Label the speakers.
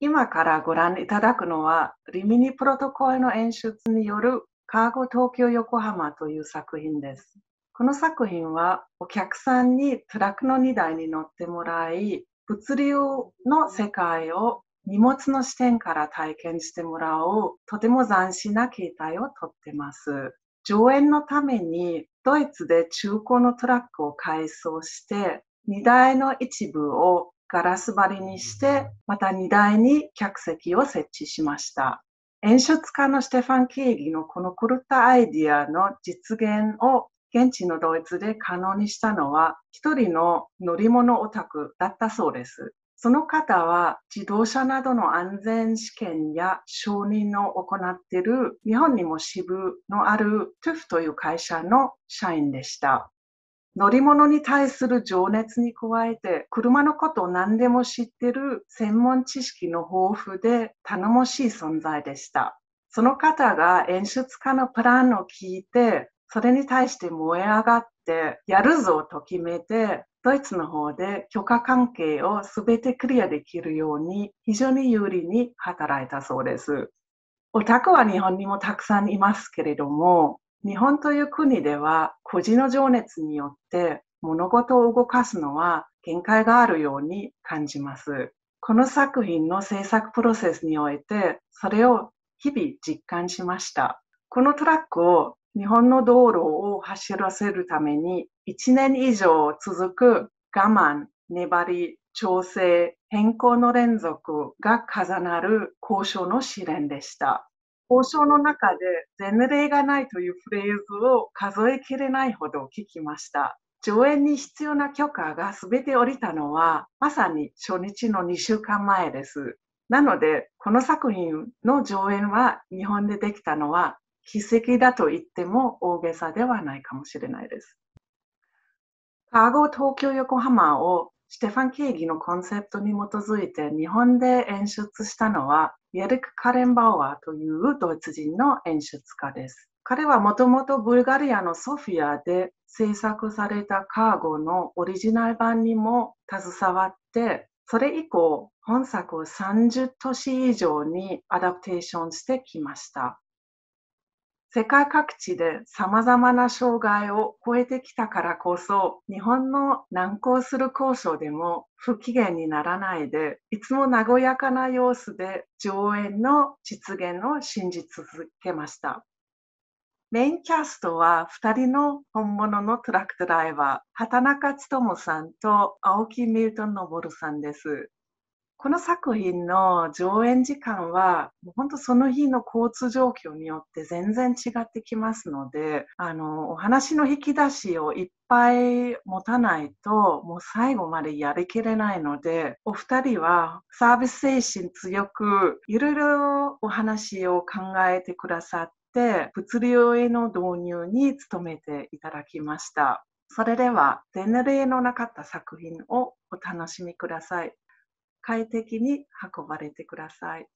Speaker 1: 今からご覧いただくのは、リミニプロトコルの演出によるカーゴ東京横浜という作品です。この作品はお客さんにトラックの荷台に乗ってもらい、物流の世界を荷物の視点から体験してもらおうとても斬新な形態をとってます。上演のためにドイツで中古のトラックを改装して荷台の一部をガラス張りにして、また荷台に客席を設置しました。演出家のステファン・ケーギのこの狂ったアイディアの実現を現地のドイツで可能にしたのは一人の乗り物オタクだったそうです。その方は自動車などの安全試験や承認を行っている日本にも支部のある TÜV という会社の社員でした。乗り物に対する情熱に加えて、車のことを何でも知ってる専門知識の豊富で頼もしい存在でした。その方が演出家のプランを聞いて、それに対して燃え上がって、やるぞと決めて、ドイツの方で許可関係を全てクリアできるように非常に有利に働いたそうです。オタクは日本にもたくさんいますけれども、日本という国では個人の情熱によって物事を動かすのは限界があるように感じます。この作品の制作プロセスにおいてそれを日々実感しました。このトラックを日本の道路を走らせるために1年以上続く我慢、粘り、調整、変更の連続が重なる交渉の試練でした。交渉の中で前例がないというフレーズを数えきれないほど聞きました。上演に必要な許可が全て降りたのはまさに初日の2週間前です。なので、この作品の上演は日本でできたのは奇跡だと言っても大げさではないかもしれないです。カーゴ東京横浜をステファン・ケーギのコンセプトに基づいて日本で演出したのは、ヤルク・カレンバウアーというドイツ人の演出家です。彼はもともとブルガリアのソフィアで制作されたカーゴのオリジナル版にも携わって、それ以降、本作を30都市以上にアダプテーションしてきました。世界各地で様々な障害を超えてきたからこそ、日本の難航する交渉でも不機嫌にならないで、いつも和やかな様子で上演の実現を信じ続けました。メインキャストは2人の本物のトラックドライバー、畑中努さんと青木ミルトン昇さんです。この作品の上演時間は、もう本当その日の交通状況によって全然違ってきますので、あの、お話の引き出しをいっぱい持たないと、もう最後までやりきれないので、お二人はサービス精神強く、いろいろお話を考えてくださって、物流への導入に努めていただきました。それでは、前例のなかった作品をお楽しみください。快適に運ばれてください。